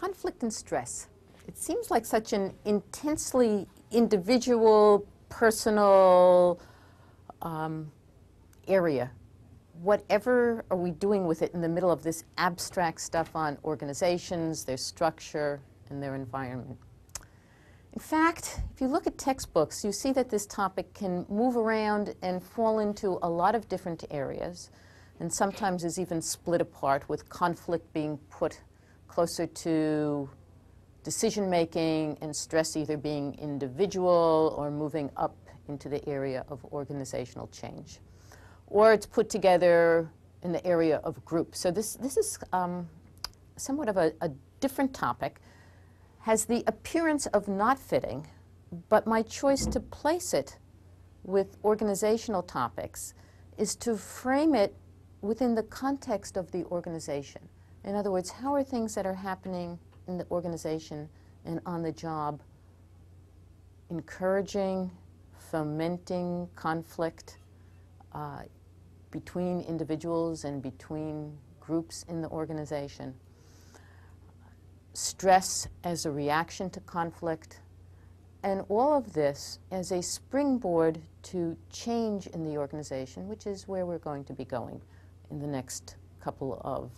conflict and stress. It seems like such an intensely individual, personal um, area. Whatever are we doing with it in the middle of this abstract stuff on organizations, their structure, and their environment? In fact, if you look at textbooks, you see that this topic can move around and fall into a lot of different areas, and sometimes is even split apart with conflict being put closer to decision making and stress either being individual or moving up into the area of organizational change. Or it's put together in the area of group. So this, this is um, somewhat of a, a different topic, has the appearance of not fitting, but my choice to place it with organizational topics is to frame it within the context of the organization. In other words, how are things that are happening in the organization and on the job encouraging, fomenting conflict uh, between individuals and between groups in the organization, stress as a reaction to conflict, and all of this as a springboard to change in the organization, which is where we're going to be going in the next couple of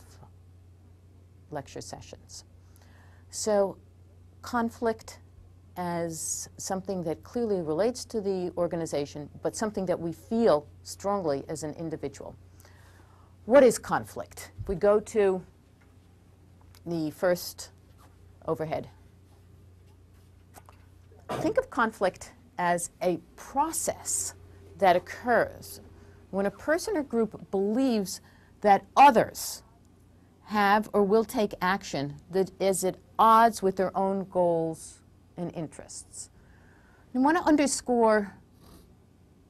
lecture sessions. So conflict as something that clearly relates to the organization, but something that we feel strongly as an individual. What is conflict? If we go to the first overhead, think of conflict as a process that occurs when a person or group believes that others have or will take action that is at odds with their own goals and interests. I want to underscore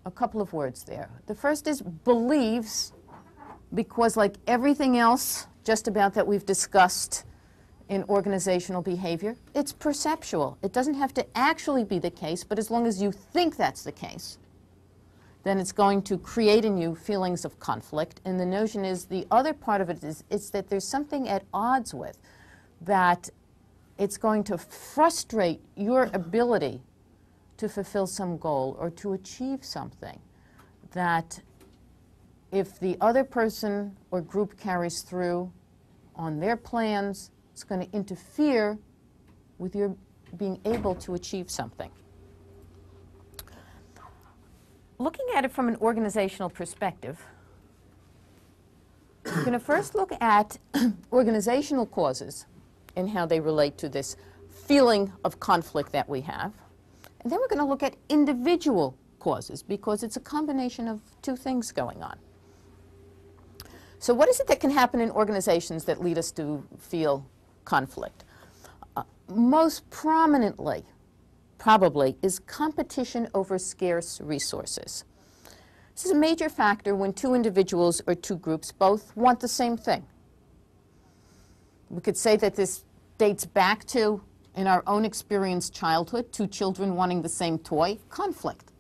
a couple of words there. The first is believes, because like everything else just about that we've discussed in organizational behavior, it's perceptual. It doesn't have to actually be the case, but as long as you think that's the case, then it's going to create in you feelings of conflict. And the notion is the other part of it is it's that there's something at odds with that it's going to frustrate your ability to fulfill some goal or to achieve something that if the other person or group carries through on their plans, it's going to interfere with your being able to achieve something looking at it from an organizational perspective, we're going to first look at organizational causes and how they relate to this feeling of conflict that we have. And then we're going to look at individual causes because it's a combination of two things going on. So what is it that can happen in organizations that lead us to feel conflict? Uh, most prominently, probably, is competition over scarce resources. This is a major factor when two individuals or two groups both want the same thing. We could say that this dates back to, in our own experience, childhood, two children wanting the same toy, conflict.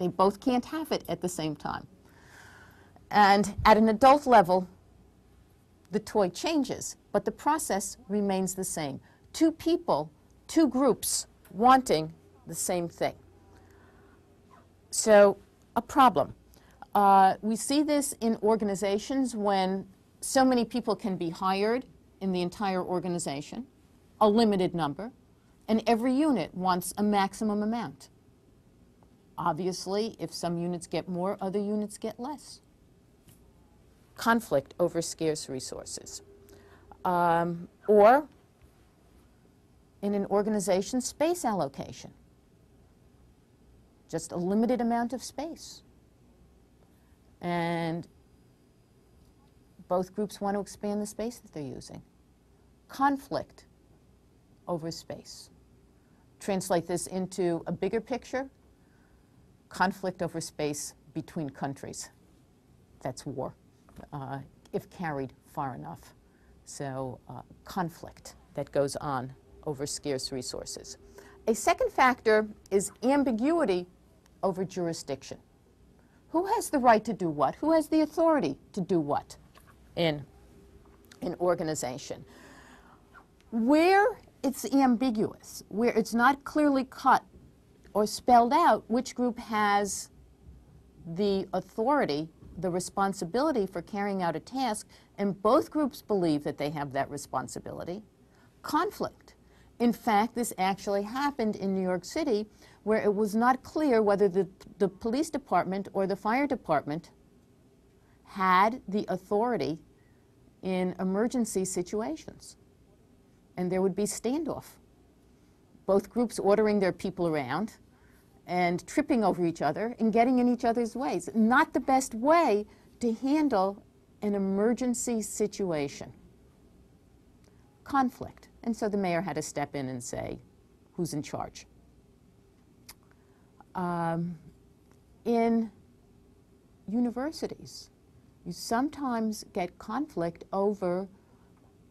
They both can't have it at the same time. And at an adult level, the toy changes, but the process remains the same. Two people, two groups wanting the same thing. So, a problem. Uh, we see this in organizations when so many people can be hired in the entire organization, a limited number, and every unit wants a maximum amount. Obviously, if some units get more, other units get less. Conflict over scarce resources. Um, or in an organization, space allocation just a limited amount of space. And both groups want to expand the space that they're using. Conflict over space. Translate this into a bigger picture, conflict over space between countries. That's war, uh, if carried far enough. So uh, conflict that goes on over scarce resources. A second factor is ambiguity over jurisdiction. Who has the right to do what? Who has the authority to do what in an organization? Where it's ambiguous, where it's not clearly cut or spelled out which group has the authority, the responsibility for carrying out a task, and both groups believe that they have that responsibility, conflict. In fact, this actually happened in New York City where it was not clear whether the, the police department or the fire department had the authority in emergency situations. And there would be standoff. Both groups ordering their people around and tripping over each other and getting in each other's ways. Not the best way to handle an emergency situation. Conflict. And so the mayor had to step in and say, who's in charge? Um, in universities, you sometimes get conflict over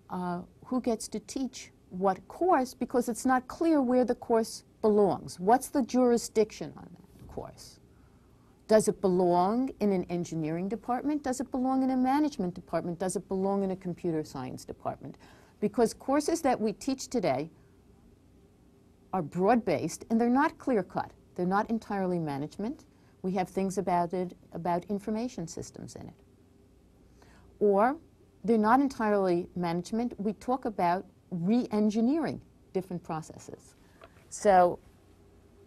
uh, who gets to teach what course because it's not clear where the course belongs. What's the jurisdiction on that course? Does it belong in an engineering department? Does it belong in a management department? Does it belong in a computer science department? Because courses that we teach today are broad-based and they're not clear-cut. They're not entirely management. We have things about it, about information systems in it. Or they're not entirely management. We talk about re-engineering different processes. So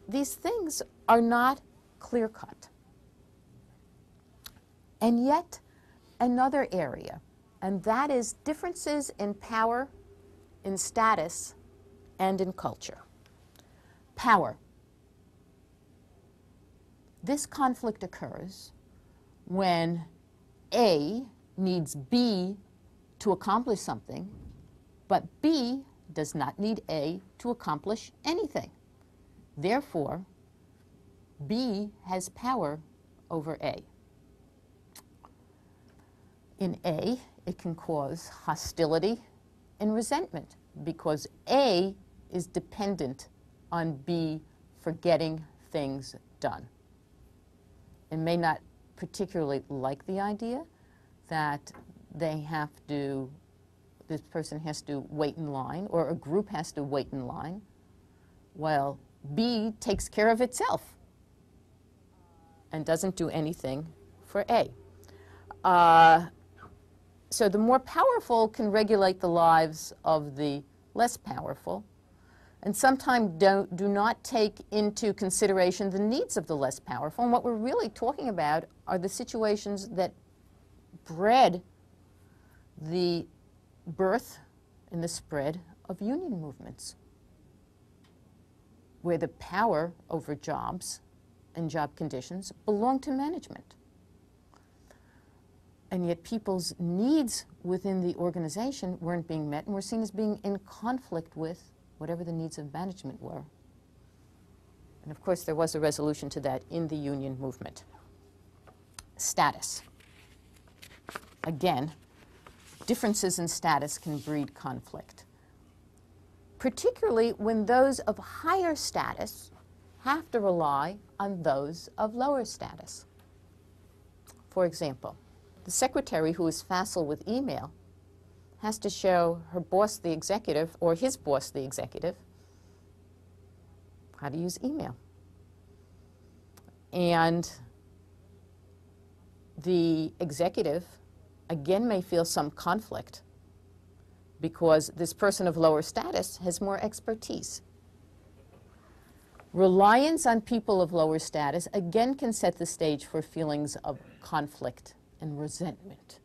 these things are not clear-cut. And yet, another area, and that is differences in power, in status, and in culture. Power. This conflict occurs when A needs B to accomplish something, but B does not need A to accomplish anything. Therefore, B has power over A. In A, it can cause hostility and resentment because A is dependent on B for getting things done and may not particularly like the idea that they have to, this person has to wait in line, or a group has to wait in line, while B takes care of itself and doesn't do anything for A. Uh, so the more powerful can regulate the lives of the less powerful, and sometimes don't, do not take into consideration the needs of the less powerful. And what we're really talking about are the situations that bred the birth and the spread of union movements, where the power over jobs and job conditions belong to management. And yet people's needs within the organization weren't being met and were seen as being in conflict with whatever the needs of management were. And of course, there was a resolution to that in the union movement. Status. Again, differences in status can breed conflict, particularly when those of higher status have to rely on those of lower status. For example, the secretary who is facile with email has to show her boss, the executive, or his boss, the executive, how to use email. And the executive, again, may feel some conflict because this person of lower status has more expertise. Reliance on people of lower status again can set the stage for feelings of conflict and resentment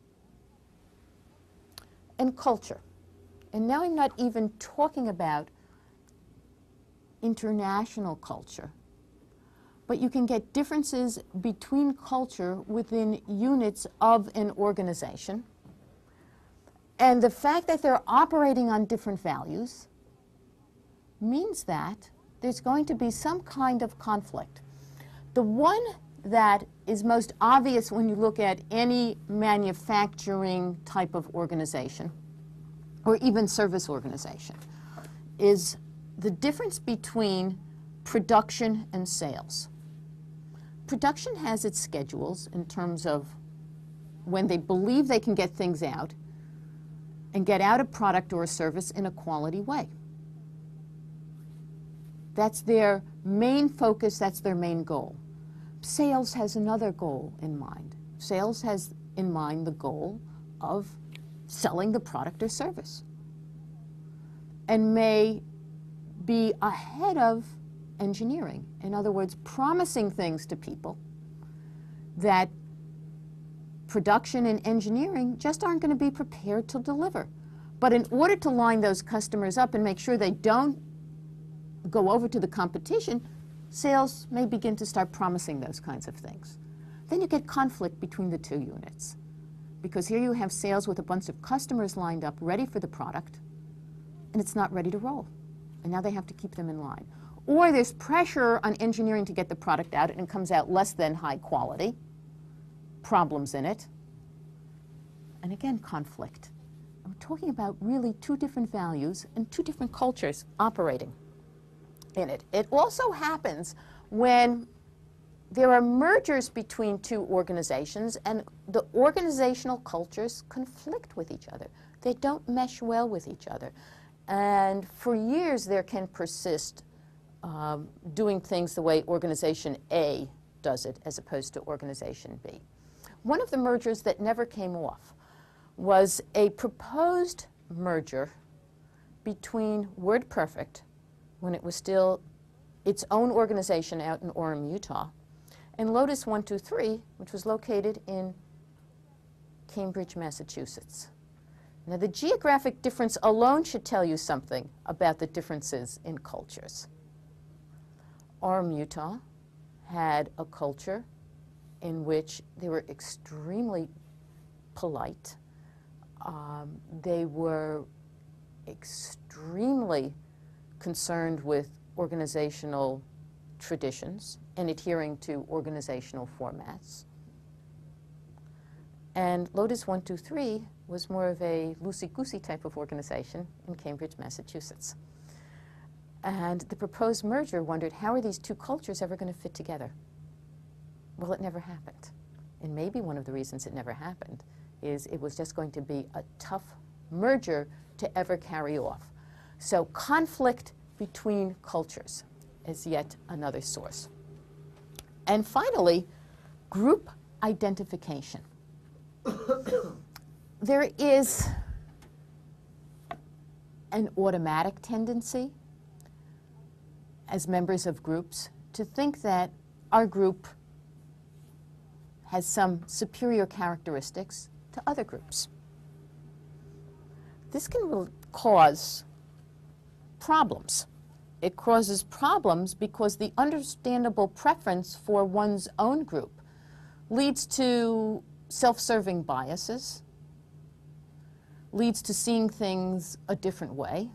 and culture. And now I'm not even talking about international culture, but you can get differences between culture within units of an organization. And the fact that they're operating on different values means that there's going to be some kind of conflict. The one that is most obvious when you look at any manufacturing type of organization or even service organization is the difference between production and sales. Production has its schedules in terms of when they believe they can get things out and get out a product or a service in a quality way. That's their main focus, that's their main goal. Sales has another goal in mind. Sales has in mind the goal of selling the product or service and may be ahead of engineering. In other words, promising things to people that production and engineering just aren't going to be prepared to deliver. But in order to line those customers up and make sure they don't go over to the competition, sales may begin to start promising those kinds of things. Then you get conflict between the two units. Because here you have sales with a bunch of customers lined up ready for the product, and it's not ready to roll. And now they have to keep them in line. Or there's pressure on engineering to get the product out, and it comes out less than high quality, problems in it, and again, conflict. And we're talking about really two different values and two different cultures operating in it. It also happens when there are mergers between two organizations and the organizational cultures conflict with each other. They don't mesh well with each other. And for years, there can persist um, doing things the way organization A does it as opposed to organization B. One of the mergers that never came off was a proposed merger between WordPerfect, when it was still its own organization out in Orem, Utah, and Lotus 123, which was located in Cambridge, Massachusetts. Now, the geographic difference alone should tell you something about the differences in cultures. Orem, Utah had a culture in which they were extremely polite. Um, they were extremely concerned with organizational traditions and adhering to organizational formats. And Lotus 123 was more of a loosey-goosey type of organization in Cambridge, Massachusetts. And the proposed merger wondered, how are these two cultures ever going to fit together? Well, it never happened. And maybe one of the reasons it never happened is it was just going to be a tough merger to ever carry off. So conflict between cultures is yet another source. And finally, group identification. there is an automatic tendency as members of groups to think that our group has some superior characteristics to other groups. This can cause problems. It causes problems because the understandable preference for one's own group leads to self-serving biases, leads to seeing things a different way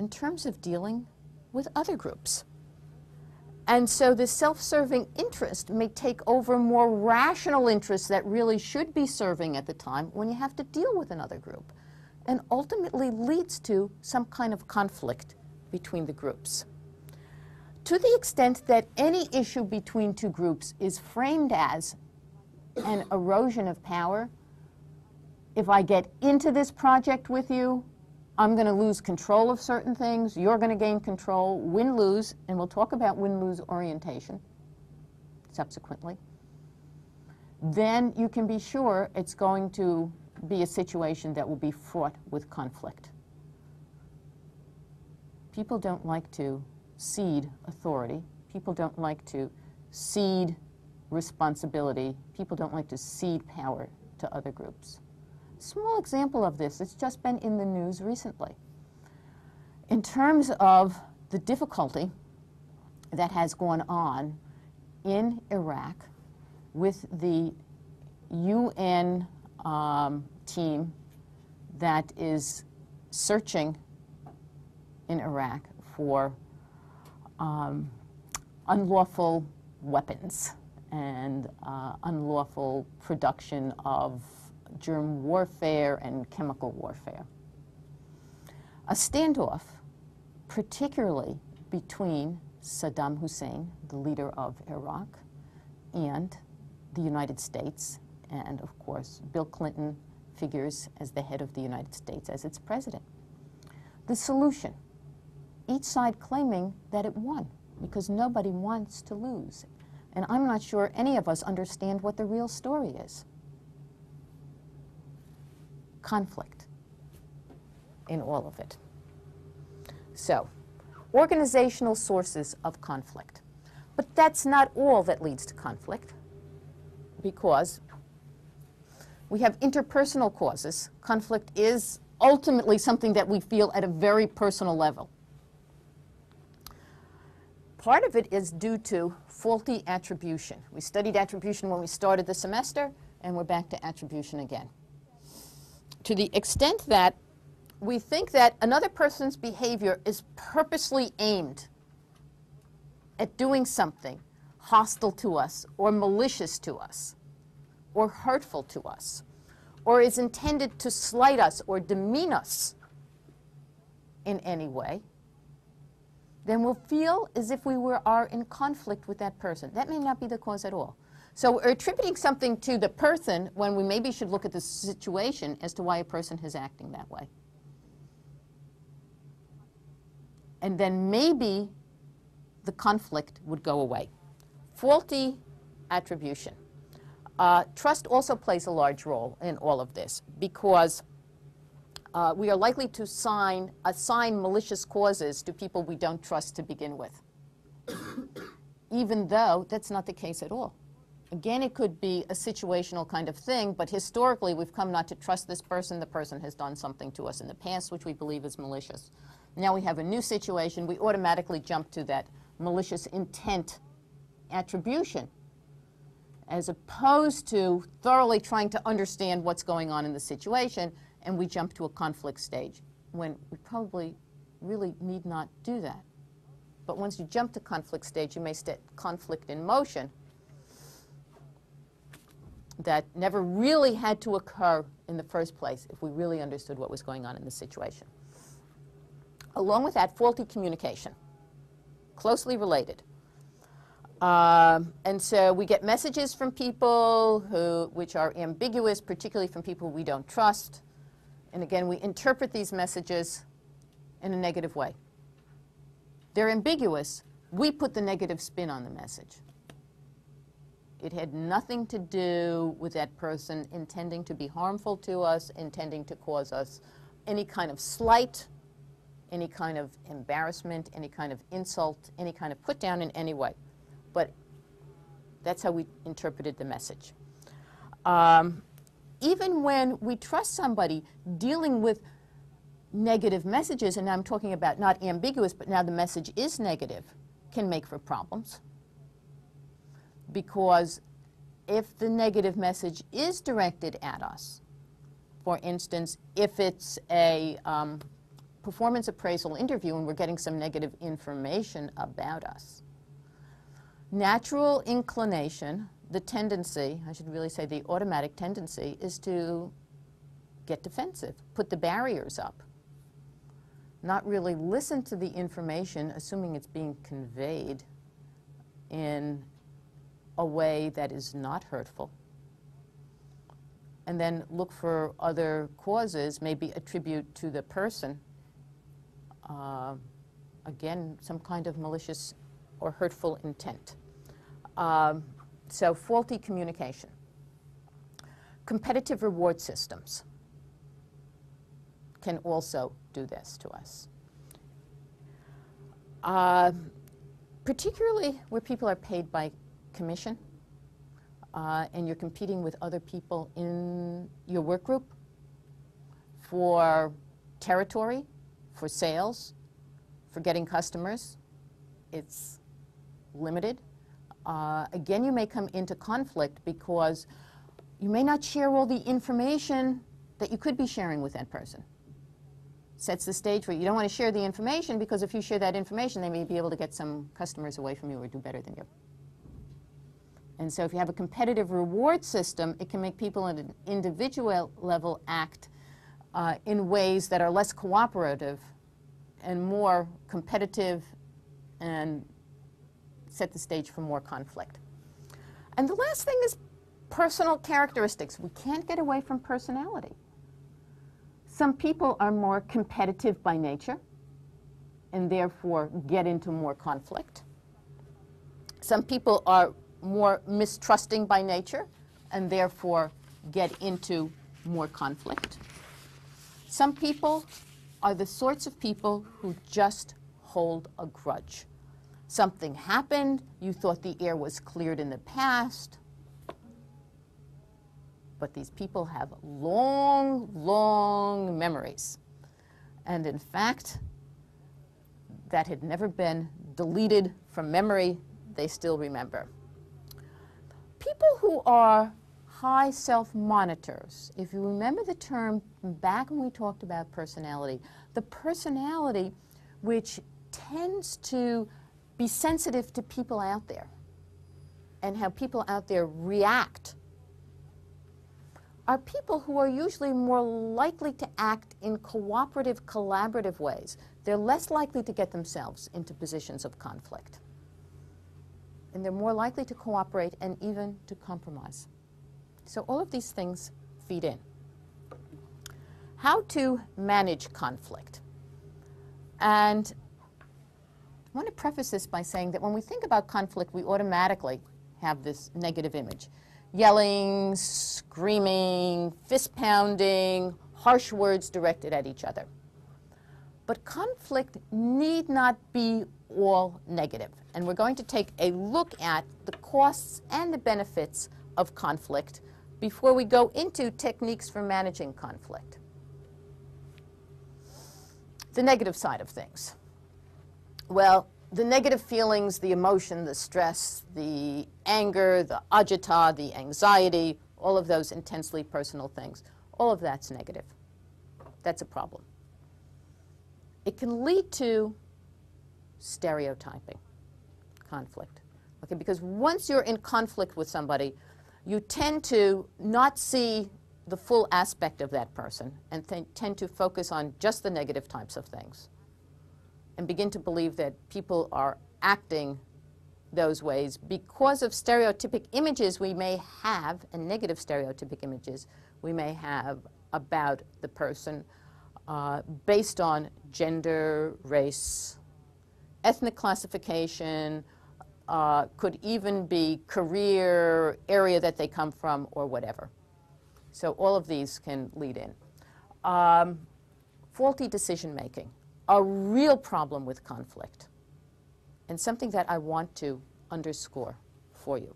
in terms of dealing with other groups. And so this self-serving interest may take over more rational interests that really should be serving at the time when you have to deal with another group and ultimately leads to some kind of conflict between the groups. To the extent that any issue between two groups is framed as an erosion of power, if I get into this project with you, I'm going to lose control of certain things, you're going to gain control, win-lose, and we'll talk about win-lose orientation subsequently, then you can be sure it's going to be a situation that will be fraught with conflict. People don't like to cede authority. People don't like to cede responsibility. People don't like to cede power to other groups. Small example of this, it's just been in the news recently. In terms of the difficulty that has gone on in Iraq with the UN um, team that is searching in Iraq for um, unlawful weapons and uh, unlawful production of germ warfare and chemical warfare. A standoff, particularly between Saddam Hussein, the leader of Iraq, and the United States, and of course Bill Clinton, figures as the head of the United States, as its president. The solution each side claiming that it won because nobody wants to lose. And I'm not sure any of us understand what the real story is. Conflict in all of it. So, organizational sources of conflict. But that's not all that leads to conflict because we have interpersonal causes. Conflict is ultimately something that we feel at a very personal level. Part of it is due to faulty attribution. We studied attribution when we started the semester, and we're back to attribution again. To the extent that we think that another person's behavior is purposely aimed at doing something hostile to us, or malicious to us, or hurtful to us, or is intended to slight us or demean us in any way, then we'll feel as if we were, are in conflict with that person. That may not be the cause at all. So we're attributing something to the person when we maybe should look at the situation as to why a person is acting that way. And then maybe the conflict would go away. Faulty attribution. Uh, trust also plays a large role in all of this because uh, we are likely to sign, assign malicious causes to people we don't trust to begin with, even though that's not the case at all. Again, it could be a situational kind of thing, but historically we've come not to trust this person. The person has done something to us in the past which we believe is malicious. Now we have a new situation. We automatically jump to that malicious intent attribution as opposed to thoroughly trying to understand what's going on in the situation and we jump to a conflict stage when we probably really need not do that. But once you jump to conflict stage, you may set conflict in motion that never really had to occur in the first place if we really understood what was going on in the situation. Along with that, faulty communication, closely related. Um, and so we get messages from people who, which are ambiguous, particularly from people we don't trust. And again, we interpret these messages in a negative way. They're ambiguous. We put the negative spin on the message. It had nothing to do with that person intending to be harmful to us, intending to cause us any kind of slight, any kind of embarrassment, any kind of insult, any kind of put down in any way. But that's how we interpreted the message. Um, even when we trust somebody dealing with negative messages, and I'm talking about not ambiguous, but now the message is negative, can make for problems. Because if the negative message is directed at us, for instance, if it's a um, performance appraisal interview and we're getting some negative information about us, natural inclination the tendency, I should really say the automatic tendency, is to get defensive, put the barriers up, not really listen to the information, assuming it's being conveyed in a way that is not hurtful, and then look for other causes, maybe attribute to the person, uh, again, some kind of malicious or hurtful intent. Um, so faulty communication. Competitive reward systems can also do this to us. Uh, particularly where people are paid by commission uh, and you're competing with other people in your work group for territory, for sales, for getting customers. It's limited. Uh, again, you may come into conflict because you may not share all the information that you could be sharing with that person. Sets the stage for you. You don't want to share the information because if you share that information, they may be able to get some customers away from you or do better than you. And so if you have a competitive reward system, it can make people at an individual level act uh, in ways that are less cooperative and more competitive and set the stage for more conflict. And the last thing is personal characteristics. We can't get away from personality. Some people are more competitive by nature and therefore get into more conflict. Some people are more mistrusting by nature and therefore get into more conflict. Some people are the sorts of people who just hold a grudge. Something happened, you thought the air was cleared in the past, but these people have long, long memories. And in fact, that had never been deleted from memory, they still remember. People who are high self monitors, if you remember the term back when we talked about personality, the personality which tends to be sensitive to people out there and how people out there react are people who are usually more likely to act in cooperative, collaborative ways. They're less likely to get themselves into positions of conflict. And they're more likely to cooperate and even to compromise. So all of these things feed in. How to manage conflict. And I want to preface this by saying that when we think about conflict, we automatically have this negative image. Yelling, screaming, fist pounding, harsh words directed at each other. But conflict need not be all negative. And we're going to take a look at the costs and the benefits of conflict before we go into techniques for managing conflict. The negative side of things. Well, the negative feelings, the emotion, the stress, the anger, the agita, the anxiety, all of those intensely personal things, all of that's negative. That's a problem. It can lead to stereotyping, conflict. Okay, because once you're in conflict with somebody, you tend to not see the full aspect of that person and tend to focus on just the negative types of things and begin to believe that people are acting those ways because of stereotypic images we may have, and negative stereotypic images we may have about the person uh, based on gender, race, ethnic classification, uh, could even be career, area that they come from, or whatever. So all of these can lead in. Um, faulty decision making a real problem with conflict and something that I want to underscore for you.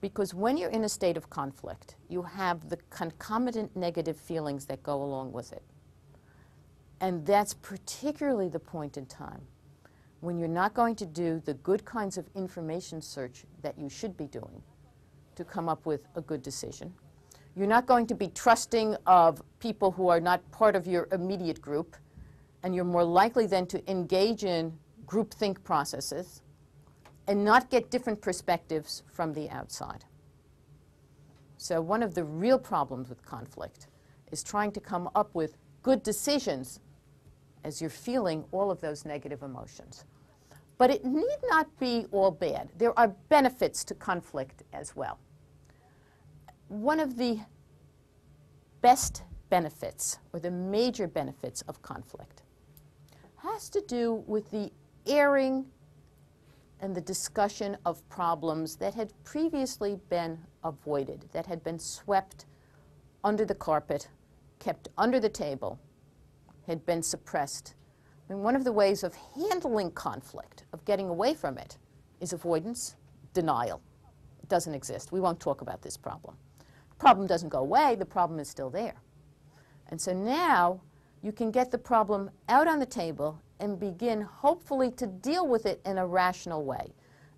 Because when you're in a state of conflict, you have the concomitant negative feelings that go along with it. And that's particularly the point in time when you're not going to do the good kinds of information search that you should be doing to come up with a good decision. You're not going to be trusting of people who are not part of your immediate group and you're more likely then to engage in groupthink processes and not get different perspectives from the outside. So one of the real problems with conflict is trying to come up with good decisions as you're feeling all of those negative emotions. But it need not be all bad. There are benefits to conflict as well. One of the best benefits, or the major benefits of conflict, has to do with the airing and the discussion of problems that had previously been avoided, that had been swept under the carpet, kept under the table, had been suppressed. I mean, one of the ways of handling conflict, of getting away from it, is avoidance, denial. It doesn't exist. We won't talk about this problem. The problem doesn't go away, the problem is still there. And so now you can get the problem out on the table and begin hopefully to deal with it in a rational way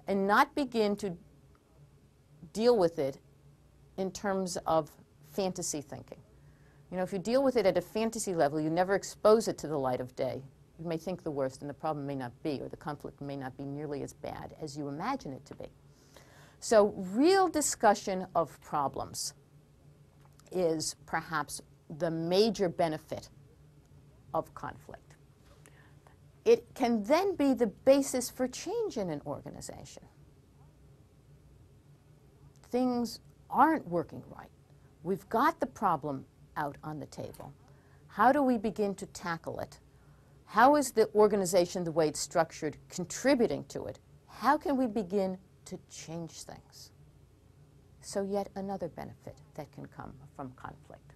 and not begin to deal with it in terms of fantasy thinking. You know, if you deal with it at a fantasy level, you never expose it to the light of day. You may think the worst and the problem may not be, or the conflict may not be nearly as bad as you imagine it to be. So real discussion of problems is perhaps the major benefit of conflict. It can then be the basis for change in an organization. Things aren't working right. We've got the problem out on the table. How do we begin to tackle it? How is the organization, the way it's structured, contributing to it? How can we begin to change things? So, yet another benefit that can come from conflict.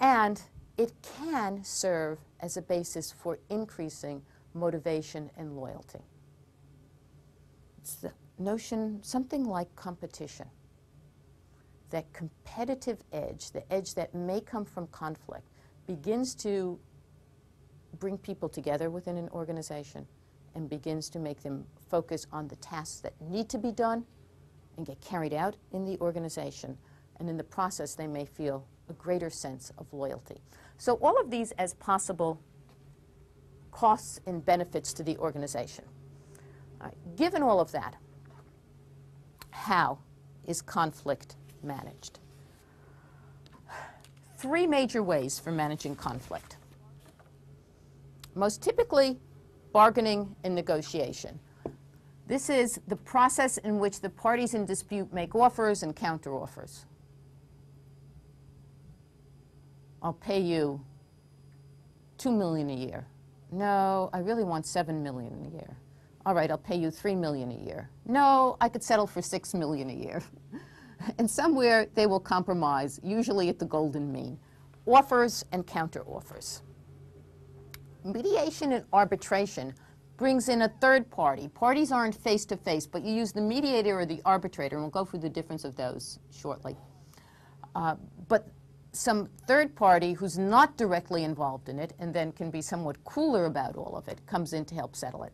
And it can serve as a basis for increasing motivation and loyalty. It's the notion, something like competition. That competitive edge, the edge that may come from conflict, begins to bring people together within an organization and begins to make them focus on the tasks that need to be done and get carried out in the organization. And in the process, they may feel a greater sense of loyalty. So all of these as possible costs and benefits to the organization. given all of that, how is conflict managed? Three major ways for managing conflict. Most typically, bargaining and negotiation. This is the process in which the parties in dispute make offers and counteroffers. I'll pay you two million a year. No, I really want seven million a year. All right, I'll pay you three million a year. No, I could settle for six million a year. and somewhere they will compromise, usually at the golden mean. Offers and counteroffers. Mediation and arbitration brings in a third party. Parties aren't face to face, but you use the mediator or the arbitrator, and we'll go through the difference of those shortly. Uh, but some third party who's not directly involved in it and then can be somewhat cooler about all of it comes in to help settle it.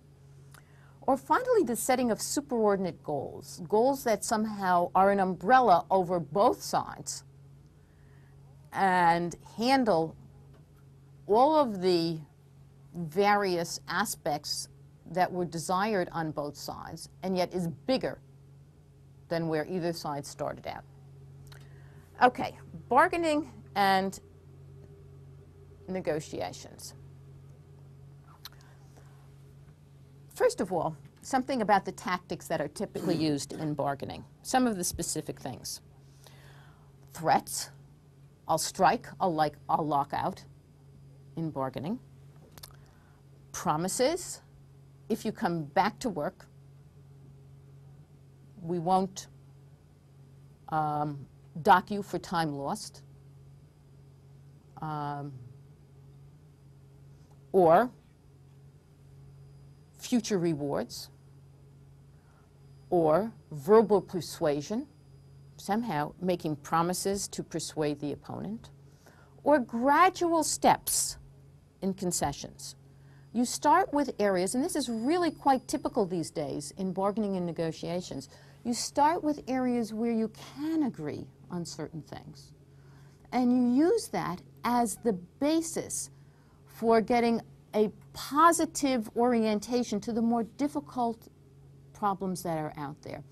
Or finally, the setting of superordinate goals, goals that somehow are an umbrella over both sides and handle all of the various aspects that were desired on both sides and yet is bigger than where either side started out. Okay, bargaining and negotiations. First of all, something about the tactics that are typically used in bargaining, some of the specific things. Threats, I'll strike, I'll, like, I'll lock out in bargaining. Promises, if you come back to work, we won't um, dock you for time lost. Um, or future rewards, or verbal persuasion, somehow making promises to persuade the opponent, or gradual steps in concessions. You start with areas, and this is really quite typical these days in bargaining and negotiations. You start with areas where you can agree on certain things. And you use that as the basis for getting a positive orientation to the more difficult problems that are out there.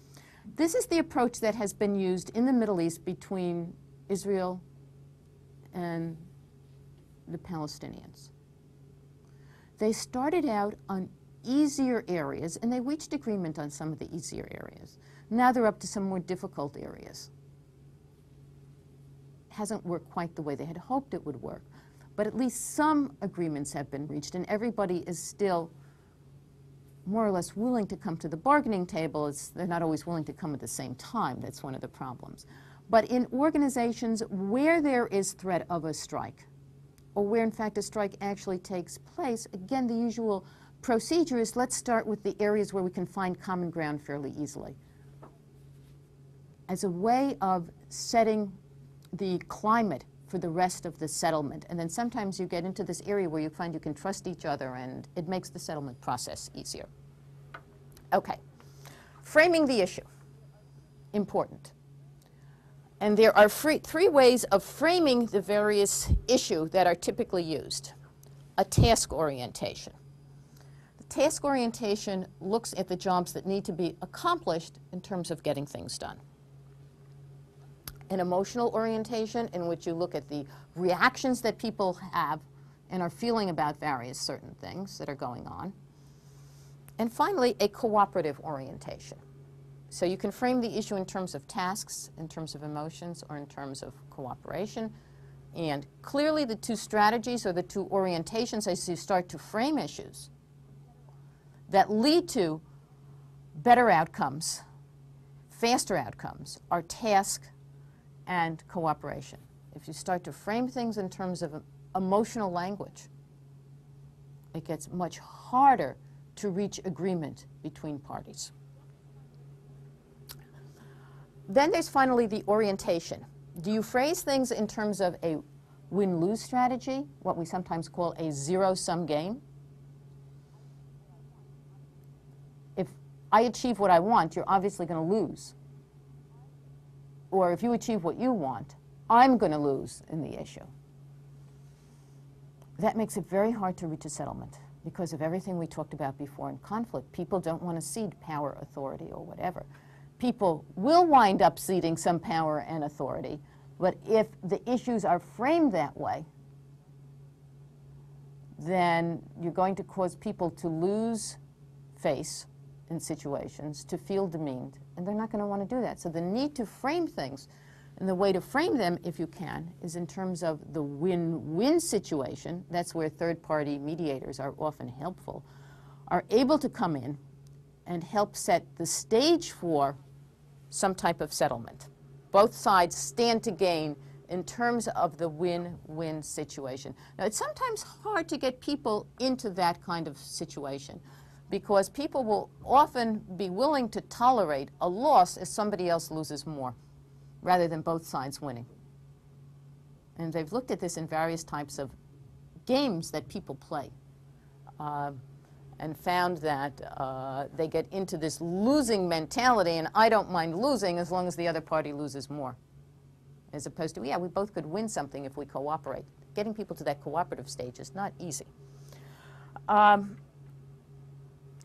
This is the approach that has been used in the Middle East between Israel and the Palestinians. They started out on easier areas, and they reached agreement on some of the easier areas. Now they're up to some more difficult areas. Hasn't worked quite the way they had hoped it would work, but at least some agreements have been reached, and everybody is still more or less willing to come to the bargaining table. It's, they're not always willing to come at the same time. That's one of the problems. But in organizations where there is threat of a strike, or where in fact a strike actually takes place, again, the usual procedure is let's start with the areas where we can find common ground fairly easily. As a way of setting the climate for the rest of the settlement. And then sometimes you get into this area where you find you can trust each other and it makes the settlement process easier. Okay, framing the issue, important. And there are three ways of framing the various issue that are typically used. A task orientation. The task orientation looks at the jobs that need to be accomplished in terms of getting things done. An emotional orientation in which you look at the reactions that people have and are feeling about various certain things that are going on. And finally, a cooperative orientation so you can frame the issue in terms of tasks, in terms of emotions, or in terms of cooperation. And clearly, the two strategies or the two orientations as you start to frame issues that lead to better outcomes, faster outcomes, are task and cooperation. If you start to frame things in terms of emotional language, it gets much harder to reach agreement between parties. Then there's finally the orientation. Do you phrase things in terms of a win-lose strategy, what we sometimes call a zero-sum game? If I achieve what I want, you're obviously going to lose. Or if you achieve what you want, I'm going to lose in the issue. That makes it very hard to reach a settlement because of everything we talked about before in conflict. People don't want to cede power, authority, or whatever. People will wind up ceding some power and authority, but if the issues are framed that way, then you're going to cause people to lose face in situations, to feel demeaned, and they're not going to want to do that. So the need to frame things, and the way to frame them, if you can, is in terms of the win-win situation. That's where third-party mediators are often helpful, are able to come in and help set the stage for some type of settlement. Both sides stand to gain in terms of the win-win situation. Now, it's sometimes hard to get people into that kind of situation because people will often be willing to tolerate a loss if somebody else loses more rather than both sides winning. And they've looked at this in various types of games that people play uh, and found that uh, they get into this losing mentality, and I don't mind losing as long as the other party loses more. As opposed to, yeah, we both could win something if we cooperate. Getting people to that cooperative stage is not easy. Um,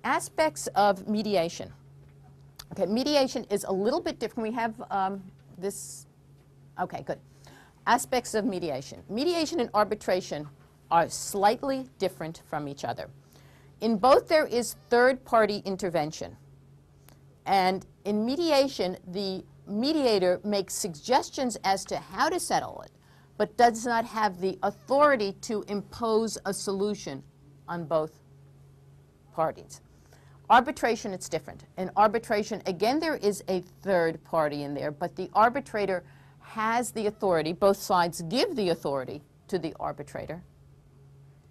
aspects of mediation. Okay, mediation is a little bit different. We have um, this, okay, good. Aspects of mediation. Mediation and arbitration are slightly different from each other. In both, there is third-party intervention. And in mediation, the mediator makes suggestions as to how to settle it, but does not have the authority to impose a solution on both parties. Arbitration, it's different. In arbitration, again, there is a third party in there, but the arbitrator has the authority, both sides give the authority to the arbitrator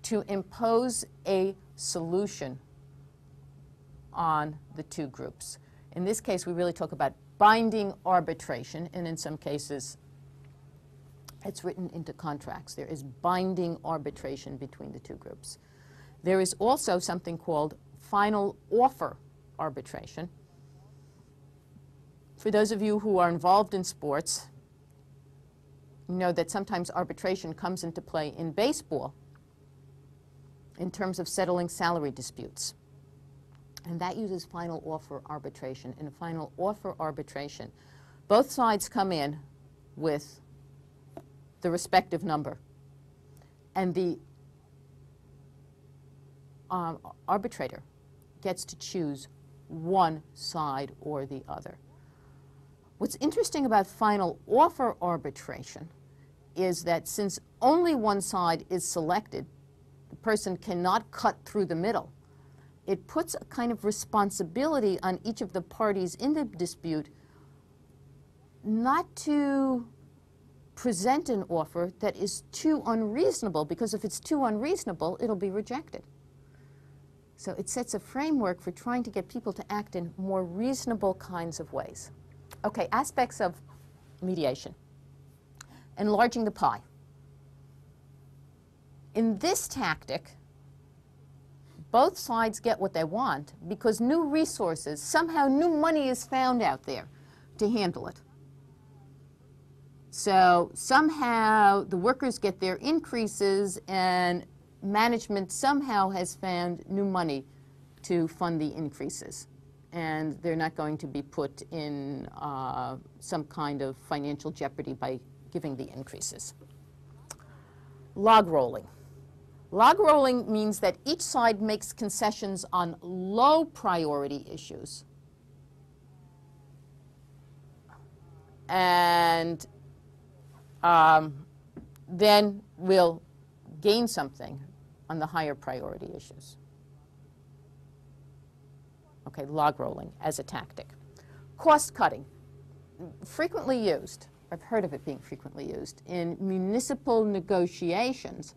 to impose a solution on the two groups. In this case, we really talk about binding arbitration, and in some cases, it's written into contracts. There is binding arbitration between the two groups. There is also something called final offer arbitration. For those of you who are involved in sports, you know that sometimes arbitration comes into play in baseball in terms of settling salary disputes. And that uses final offer arbitration. In final offer arbitration, both sides come in with the respective number. And the um, arbitrator gets to choose one side or the other. What's interesting about final offer arbitration is that since only one side is selected, the person cannot cut through the middle. It puts a kind of responsibility on each of the parties in the dispute not to present an offer that is too unreasonable, because if it's too unreasonable, it'll be rejected. So it sets a framework for trying to get people to act in more reasonable kinds of ways. Okay, aspects of mediation. Enlarging the pie. In this tactic, both sides get what they want because new resources, somehow new money is found out there to handle it. So somehow the workers get their increases and management somehow has found new money to fund the increases. And they're not going to be put in uh, some kind of financial jeopardy by giving the increases. Log rolling. Log rolling means that each side makes concessions on low priority issues. And um, then we'll gain something on the higher priority issues. Okay, log rolling as a tactic. Cost cutting, frequently used. I've heard of it being frequently used in municipal negotiations.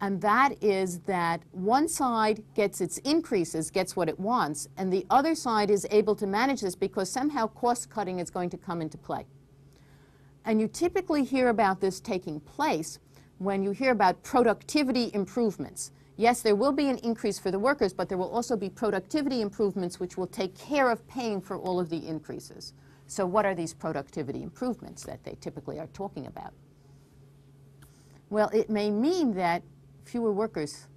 And that is that one side gets its increases, gets what it wants, and the other side is able to manage this because somehow cost cutting is going to come into play. And you typically hear about this taking place when you hear about productivity improvements. Yes, there will be an increase for the workers, but there will also be productivity improvements which will take care of paying for all of the increases. So what are these productivity improvements that they typically are talking about? Well, it may mean that fewer workers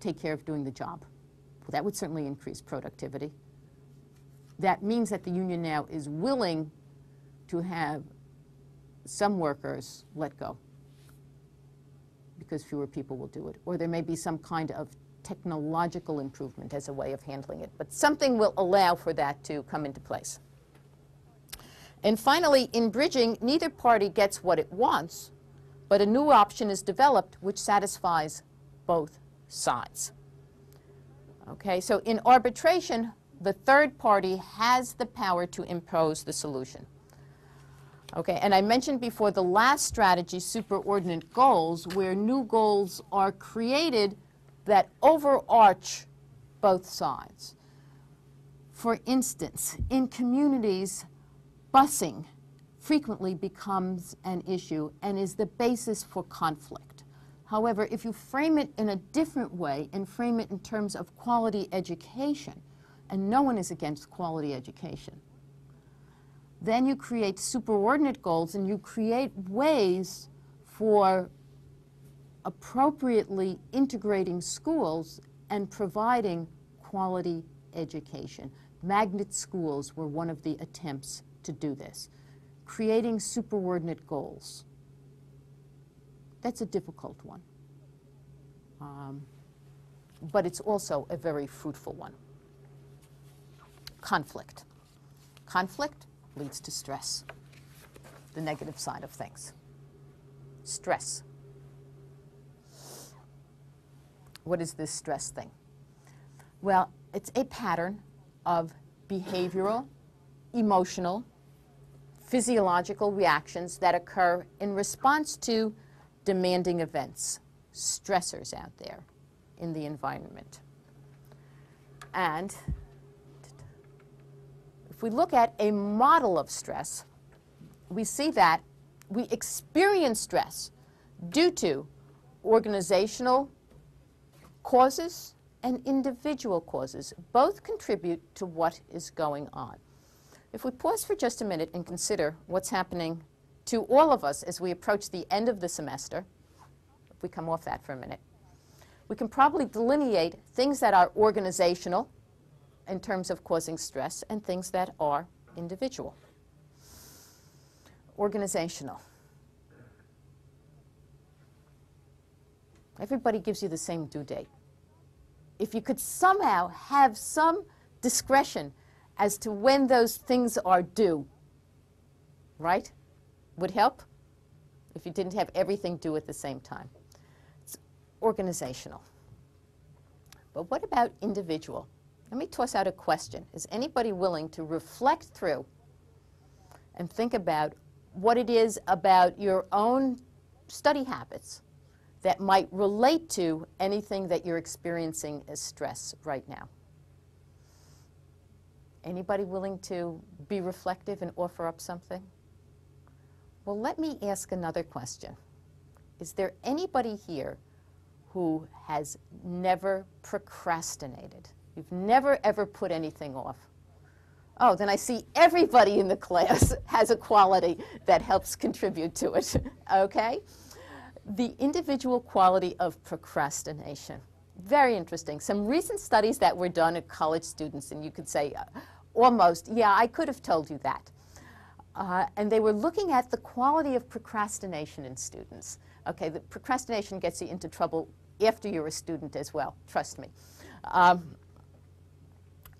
take care of doing the job. Well, that would certainly increase productivity. That means that the union now is willing to have some workers let go because fewer people will do it. Or there may be some kind of technological improvement as a way of handling it. But something will allow for that to come into place. And finally, in bridging, neither party gets what it wants, but a new option is developed which satisfies both sides. Okay, so in arbitration, the third party has the power to impose the solution. Okay, and I mentioned before the last strategy, superordinate goals, where new goals are created that overarch both sides. For instance, in communities, busing frequently becomes an issue and is the basis for conflict. However, if you frame it in a different way and frame it in terms of quality education, and no one is against quality education, then you create superordinate goals and you create ways for appropriately integrating schools and providing quality education. Magnet schools were one of the attempts to do this creating superordinate goals. That's a difficult one. Um, but it's also a very fruitful one. Conflict. Conflict leads to stress, the negative side of things. Stress. What is this stress thing? Well, it's a pattern of behavioral, emotional, physiological reactions that occur in response to demanding events, stressors out there in the environment. And if we look at a model of stress, we see that we experience stress due to organizational causes and individual causes. Both contribute to what is going on. If we pause for just a minute and consider what's happening to all of us as we approach the end of the semester, if we come off that for a minute, we can probably delineate things that are organizational in terms of causing stress and things that are individual. Organizational. Everybody gives you the same due date. If you could somehow have some discretion as to when those things are due, right? Would help if you didn't have everything due at the same time. It's organizational. But what about individual? Let me toss out a question. Is anybody willing to reflect through and think about what it is about your own study habits that might relate to anything that you're experiencing as stress right now? Anybody willing to be reflective and offer up something? Well, let me ask another question. Is there anybody here who has never procrastinated? You've never, ever put anything off? Oh, then I see everybody in the class has a quality that helps contribute to it, okay? The individual quality of procrastination. Very interesting. Some recent studies that were done at college students, and you could say uh, almost, yeah, I could have told you that. Uh, and they were looking at the quality of procrastination in students. Okay, the procrastination gets you into trouble after you're a student as well, trust me. Um,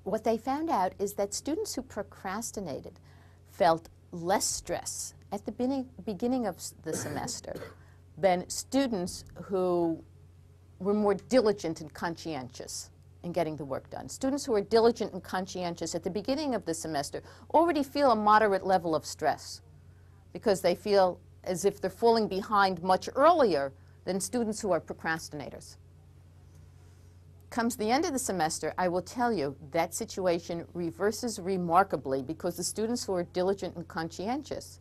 what they found out is that students who procrastinated felt less stress at the beginning, of the semester than students who were more diligent and conscientious in getting the work done. Students who are diligent and conscientious at the beginning of the semester already feel a moderate level of stress because they feel as if they're falling behind much earlier than students who are procrastinators. Comes the end of the semester, I will tell you that situation reverses remarkably because the students who are diligent and conscientious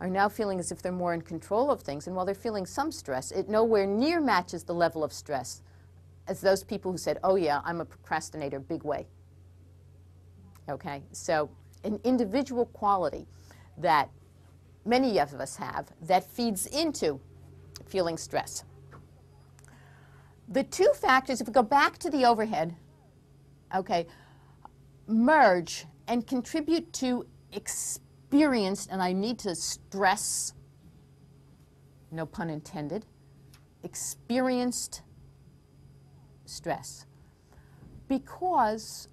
are now feeling as if they're more in control of things. And while they're feeling some stress, it nowhere near matches the level of stress as those people who said, oh yeah, I'm a procrastinator, big way. Okay, so an individual quality that many of us have that feeds into feeling stress. The two factors, if we go back to the overhead, okay, merge and contribute to experienced, and I need to stress, no pun intended, experienced stress. Because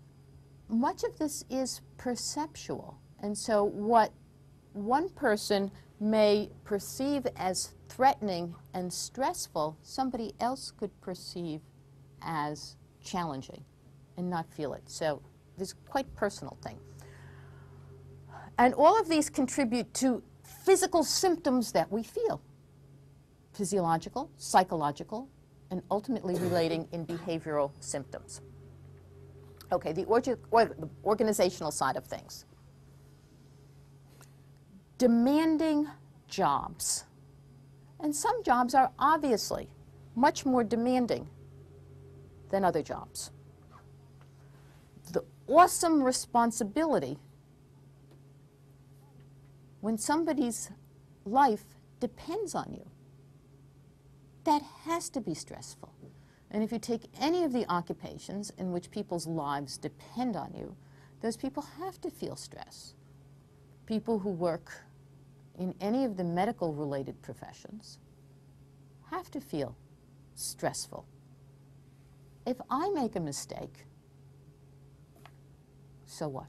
much of this is perceptual. And so what one person may perceive as threatening and stressful, somebody else could perceive as challenging and not feel it. So this quite personal thing. And all of these contribute to physical symptoms that we feel physiological, psychological, and ultimately relating in behavioral symptoms. Okay, the, or the organizational side of things. Demanding jobs. And some jobs are obviously much more demanding than other jobs. The awesome responsibility when somebody's life depends on you. That has to be stressful. And if you take any of the occupations in which people's lives depend on you, those people have to feel stress. People who work in any of the medical related professions have to feel stressful. If I make a mistake, so what?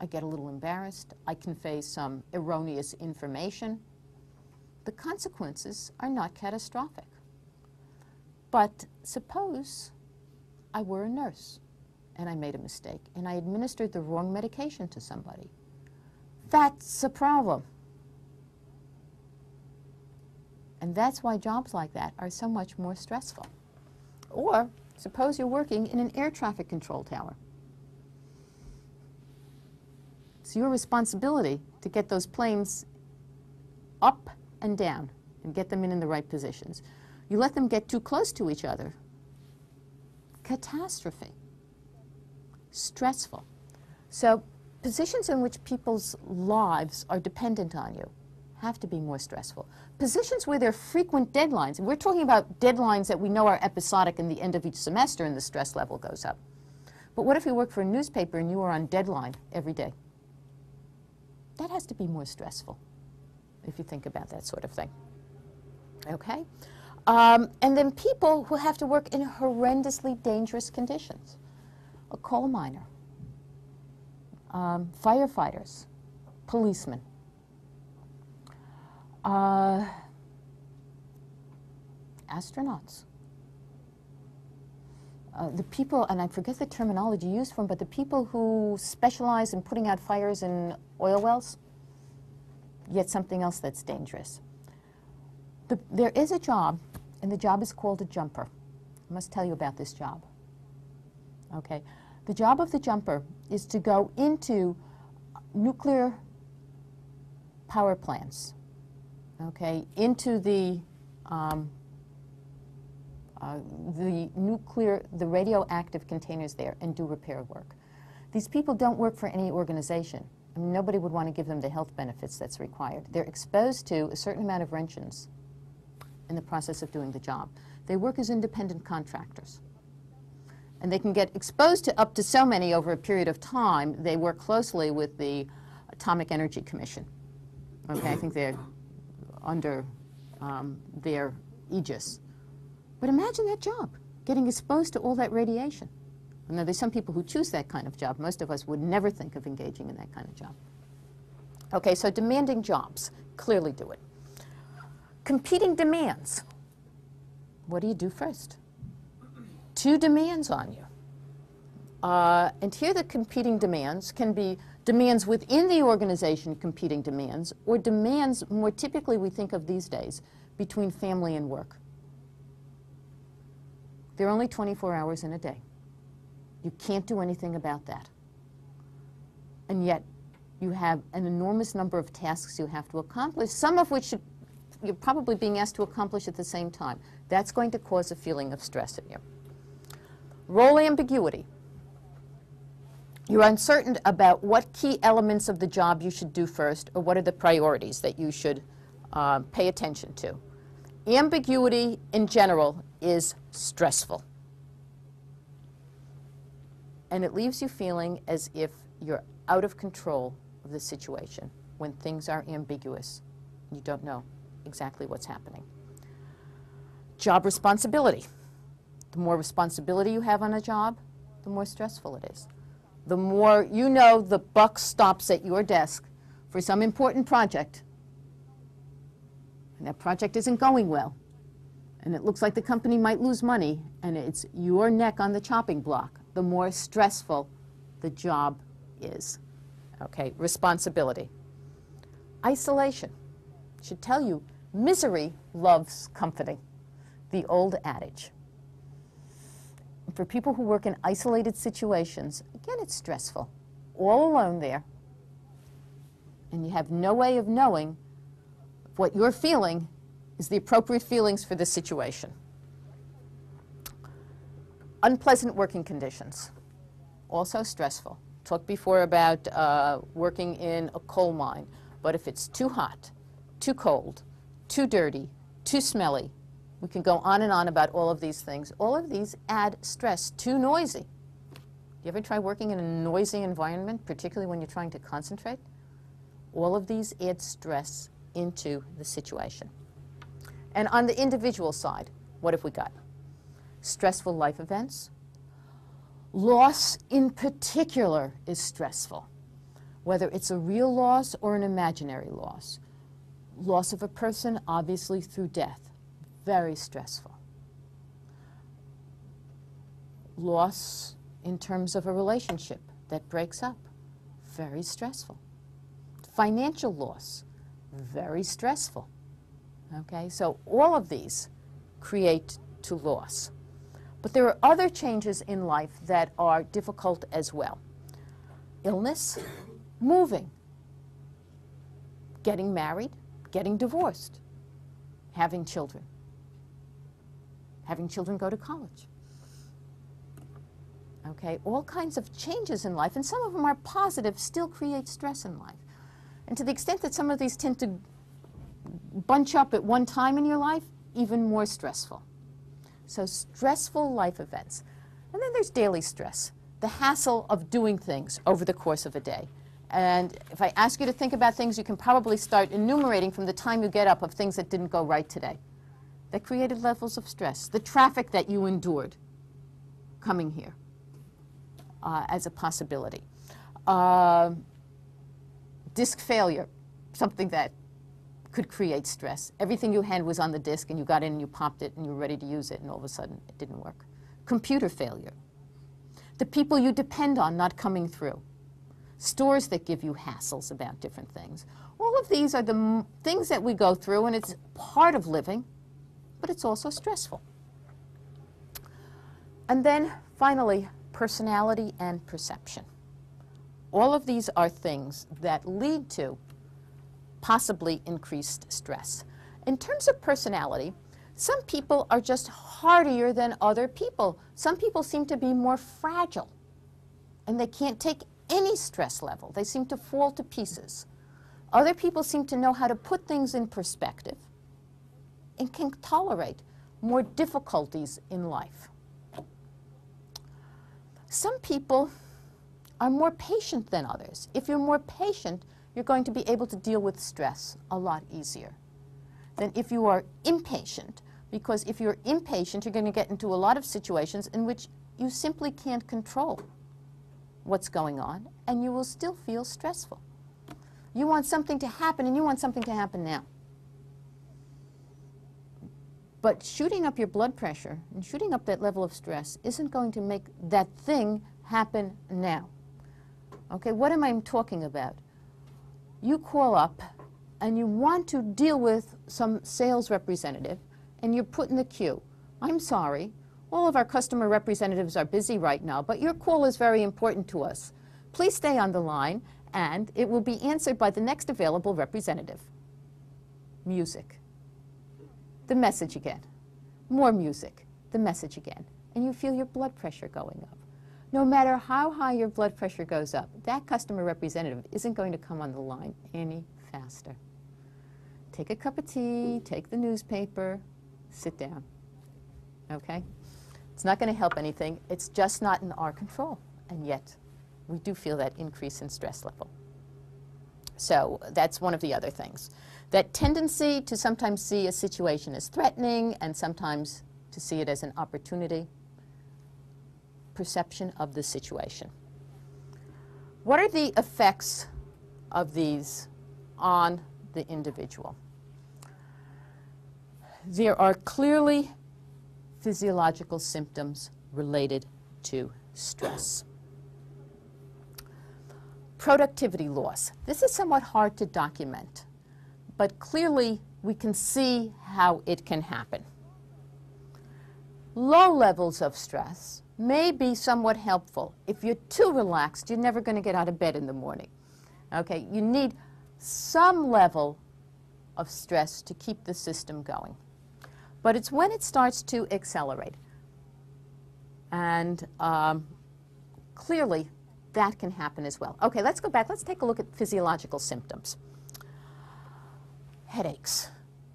I get a little embarrassed, I convey some erroneous information. The consequences are not catastrophic. But suppose I were a nurse and I made a mistake and I administered the wrong medication to somebody. That's a problem. And that's why jobs like that are so much more stressful. Or suppose you're working in an air traffic control tower. It's your responsibility to get those planes up and down and get them in, in the right positions. You let them get too close to each other. Catastrophe. Stressful. So positions in which people's lives are dependent on you have to be more stressful. Positions where there are frequent deadlines, and we're talking about deadlines that we know are episodic in the end of each semester and the stress level goes up. But what if you work for a newspaper and you are on deadline every day? That has to be more stressful if you think about that sort of thing. Okay? Um, and then people who have to work in horrendously dangerous conditions. A coal miner, um, firefighters, policemen, uh, astronauts. Uh, the people, and I forget the terminology used for them, but the people who specialize in putting out fires in oil wells, yet something else that's dangerous. The, there is a job, and the job is called a jumper. I must tell you about this job. Okay. The job of the jumper is to go into nuclear power plants okay, into the, um, uh, the nuclear, the radioactive containers there and do repair work. These people don't work for any organization. I mean, nobody would want to give them the health benefits that's required. They're exposed to a certain amount of roentgens in the process of doing the job. They work as independent contractors. And they can get exposed to up to so many over a period of time. They work closely with the Atomic Energy Commission. Okay, I think they're under um, their aegis. But imagine that job, getting exposed to all that radiation. Now there's some people who choose that kind of job. Most of us would never think of engaging in that kind of job. Okay, so demanding jobs clearly do it. Competing demands. What do you do first? Two demands on you. Uh, and here the competing demands can be demands within the organization, competing demands, or demands, more typically we think of these days, between family and work. There are only 24 hours in a day. You can't do anything about that. And yet, you have an enormous number of tasks you have to accomplish, some of which you're probably being asked to accomplish at the same time. That's going to cause a feeling of stress in you. Role ambiguity. You're uncertain about what key elements of the job you should do first or what are the priorities that you should uh, pay attention to. Ambiguity in general is stressful. And it leaves you feeling as if you're out of control of the situation when things are ambiguous. You don't know exactly what's happening. Job responsibility. The more responsibility you have on a job, the more stressful it is. The more you know the buck stops at your desk for some important project, and that project isn't going well, and it looks like the company might lose money, and it's your neck on the chopping block, the more stressful the job is. Okay, responsibility. Isolation. Should tell you, misery loves company, the old adage. For people who work in isolated situations, again, it's stressful. All alone there, and you have no way of knowing what you're feeling is the appropriate feelings for the situation. Unpleasant working conditions, also stressful. Talked before about uh, working in a coal mine, but if it's too hot, too cold, too dirty, too smelly, we can go on and on about all of these things. All of these add stress. Too noisy. You ever try working in a noisy environment, particularly when you're trying to concentrate? All of these add stress into the situation. And on the individual side, what have we got? Stressful life events. Loss in particular is stressful, whether it's a real loss or an imaginary loss. Loss of a person, obviously through death, very stressful. Loss in terms of a relationship that breaks up, very stressful. Financial loss, very stressful. Okay, so all of these create to loss. But there are other changes in life that are difficult as well. Illness, moving, getting married, getting divorced, having children, having children go to college. Okay, all kinds of changes in life, and some of them are positive, still create stress in life. And to the extent that some of these tend to bunch up at one time in your life, even more stressful. So stressful life events. And then there's daily stress, the hassle of doing things over the course of a day. And if I ask you to think about things, you can probably start enumerating from the time you get up of things that didn't go right today. That created levels of stress. The traffic that you endured coming here uh, as a possibility. Uh, disk failure, something that could create stress. Everything you had was on the disk and you got in and you popped it and you were ready to use it and all of a sudden it didn't work. Computer failure. The people you depend on not coming through. Stores that give you hassles about different things. All of these are the things that we go through and it's part of living, but it's also stressful. And then finally, personality and perception. All of these are things that lead to possibly increased stress. In terms of personality, some people are just hardier than other people. Some people seem to be more fragile and they can't take any stress level. They seem to fall to pieces. Other people seem to know how to put things in perspective and can tolerate more difficulties in life. Some people are more patient than others. If you're more patient, you're going to be able to deal with stress a lot easier than if you are impatient. Because if you're impatient, you're going to get into a lot of situations in which you simply can't control what's going on, and you will still feel stressful. You want something to happen, and you want something to happen now. But shooting up your blood pressure and shooting up that level of stress isn't going to make that thing happen now. Okay, what am I talking about? You call up and you want to deal with some sales representative and you're put in the queue. I'm sorry, all of our customer representatives are busy right now, but your call is very important to us. Please stay on the line and it will be answered by the next available representative. Music. The message again. More music. The message again. And you feel your blood pressure going up. No matter how high your blood pressure goes up, that customer representative isn't going to come on the line any faster. Take a cup of tea, take the newspaper, sit down. Okay? It's not going to help anything. It's just not in our control. And yet, we do feel that increase in stress level. So that's one of the other things. That tendency to sometimes see a situation as threatening and sometimes to see it as an opportunity. Perception of the situation. What are the effects of these on the individual? There are clearly physiological symptoms related to stress. Productivity loss. This is somewhat hard to document, but clearly we can see how it can happen. Low levels of stress may be somewhat helpful. If you're too relaxed, you're never going to get out of bed in the morning. Okay, you need some level of stress to keep the system going. But it's when it starts to accelerate. And um, clearly, that can happen as well. Okay, let's go back. Let's take a look at physiological symptoms. Headaches.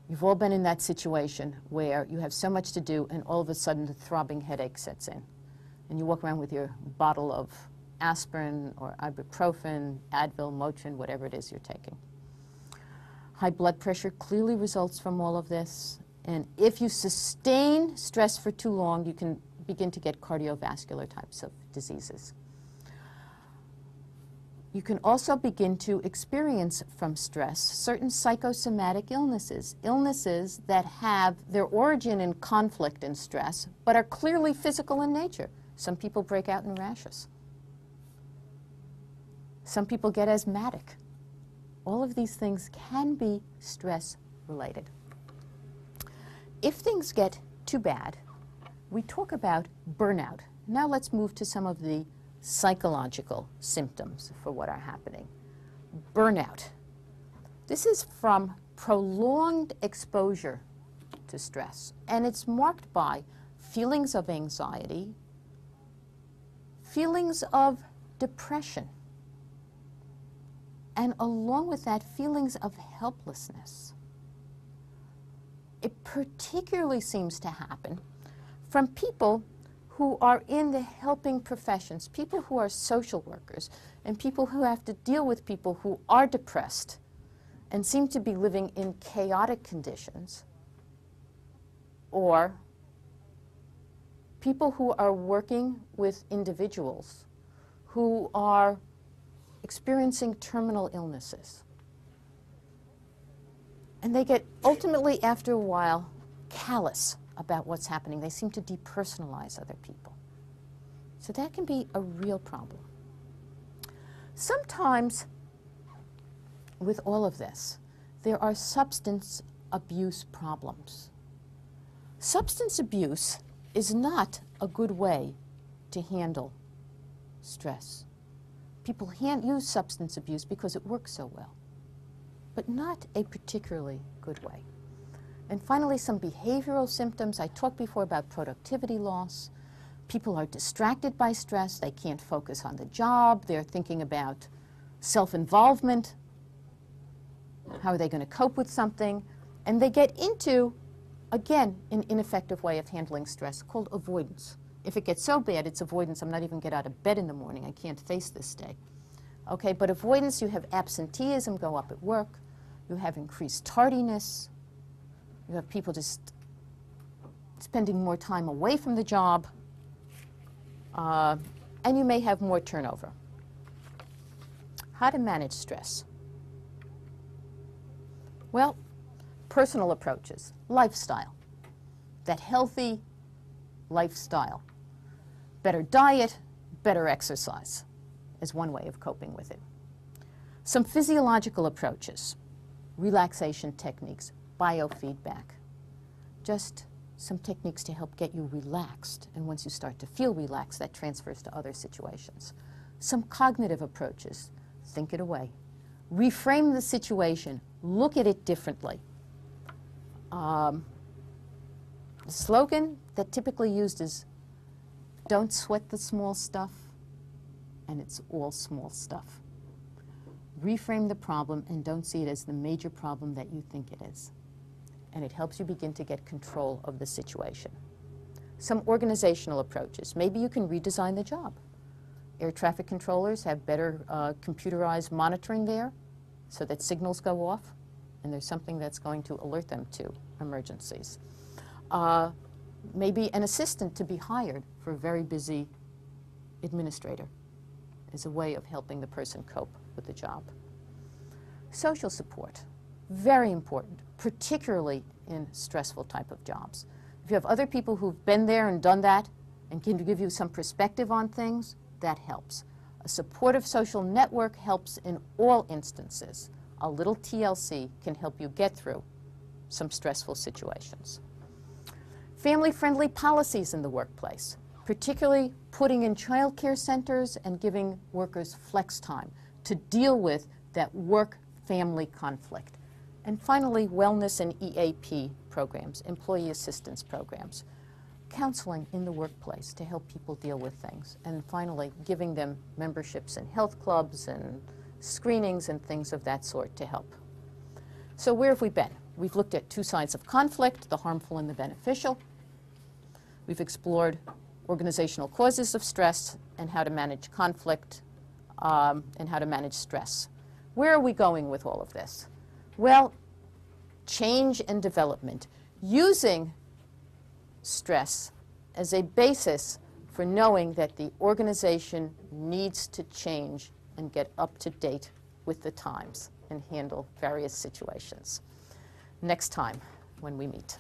You've all been in that situation where you have so much to do and all of a sudden the throbbing headache sets in. And you walk around with your bottle of aspirin or ibuprofen, Advil, Motrin, whatever it is you're taking. High blood pressure clearly results from all of this. And if you sustain stress for too long, you can begin to get cardiovascular types of diseases. You can also begin to experience from stress certain psychosomatic illnesses, illnesses that have their origin in conflict and stress, but are clearly physical in nature. Some people break out in rashes. Some people get asthmatic. All of these things can be stress related. If things get too bad, we talk about burnout. Now let's move to some of the psychological symptoms for what are happening. Burnout. This is from prolonged exposure to stress, and it's marked by feelings of anxiety, feelings of depression, and along with that, feelings of helplessness. It particularly seems to happen from people who are in the helping professions, people who are social workers, and people who have to deal with people who are depressed and seem to be living in chaotic conditions, or people who are working with individuals who are experiencing terminal illnesses. And they get ultimately, after a while, callous about what's happening. They seem to depersonalize other people. So that can be a real problem. Sometimes, with all of this, there are substance abuse problems. Substance abuse is not a good way to handle stress. People use substance abuse because it works so well, but not a particularly good way. And finally, some behavioral symptoms. I talked before about productivity loss. People are distracted by stress. They can't focus on the job. They're thinking about self-involvement. How are they going to cope with something? And they get into, again, an ineffective way of handling stress called avoidance. If it gets so bad, it's avoidance. I'm not even get out of bed in the morning. I can't face this day. Okay, but avoidance, you have absenteeism go up at work. You have increased tardiness. You have people just spending more time away from the job, uh, and you may have more turnover. How to manage stress? Well, personal approaches, lifestyle. that healthy lifestyle. Better diet, better exercise is one way of coping with it. Some physiological approaches, relaxation techniques, biofeedback. Just some techniques to help get you relaxed. And once you start to feel relaxed, that transfers to other situations. Some cognitive approaches, think it away. Reframe the situation, look at it differently. Um, the slogan that typically used is don't sweat the small stuff, and it's all small stuff. Reframe the problem and don't see it as the major problem that you think it is. And it helps you begin to get control of the situation. Some organizational approaches. Maybe you can redesign the job. Air traffic controllers have better uh, computerized monitoring there so that signals go off and there's something that's going to alert them to emergencies. Uh, maybe an assistant to be hired for a very busy administrator is a way of helping the person cope with the job. Social support, very important, particularly in stressful type of jobs. If you have other people who've been there and done that and can give you some perspective on things, that helps. A supportive social network helps in all instances. A little TLC can help you get through some stressful situations. Family-friendly policies in the workplace, particularly putting in child care centers and giving workers flex time to deal with that work-family conflict. And finally, wellness and EAP programs, employee assistance programs, counseling in the workplace to help people deal with things. And finally, giving them memberships in health clubs and screenings and things of that sort to help. So where have we been? We've looked at two sides of conflict, the harmful and the beneficial. We've explored organizational causes of stress and how to manage conflict um, and how to manage stress. Where are we going with all of this? Well, change and development, using stress as a basis for knowing that the organization needs to change and get up to date with the times and handle various situations. Next time when we meet.